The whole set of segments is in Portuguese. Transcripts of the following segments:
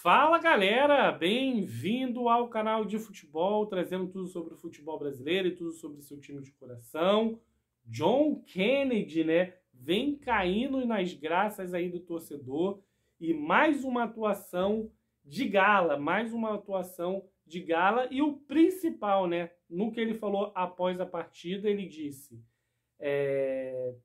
Fala galera, bem-vindo ao canal de futebol, trazendo tudo sobre o futebol brasileiro e tudo sobre seu time de coração. John Kennedy, né, vem caindo nas graças aí do torcedor. E mais uma atuação de gala, mais uma atuação de gala. E o principal, né, no que ele falou após a partida, ele disse: é,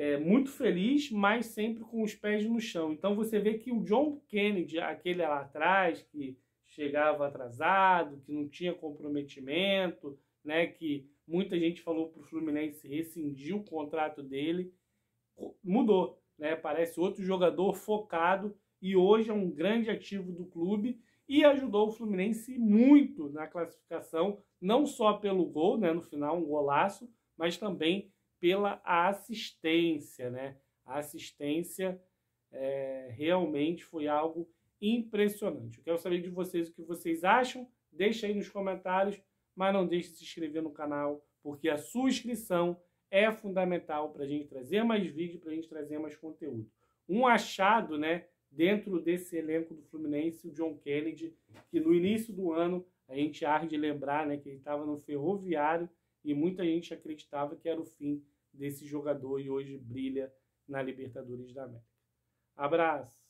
é, muito feliz, mas sempre com os pés no chão. Então você vê que o John Kennedy, aquele lá atrás, que chegava atrasado, que não tinha comprometimento, né, que muita gente falou para o Fluminense rescindir o contrato dele, mudou. Né? Parece outro jogador focado e hoje é um grande ativo do clube e ajudou o Fluminense muito na classificação, não só pelo gol, né, no final, um golaço, mas também pela assistência, né? A assistência é, realmente foi algo impressionante. Eu quero saber de vocês o que vocês acham. Deixa aí nos comentários, mas não deixe de se inscrever no canal, porque a sua inscrição é fundamental para a gente trazer mais vídeo, para a gente trazer mais conteúdo. Um achado, né, dentro desse elenco do Fluminense, o John Kennedy, que no início do ano a gente arde de lembrar, né, que ele estava no Ferroviário e muita gente acreditava que era o fim desse jogador e hoje brilha na Libertadores da América. Abraço!